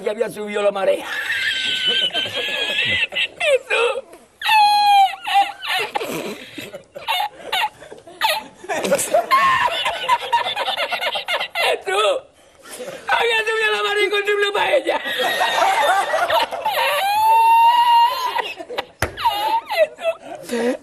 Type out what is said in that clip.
ya había subido la marea. Jesús. Jesús. Había subido la marea y encontré una paella. Jesús.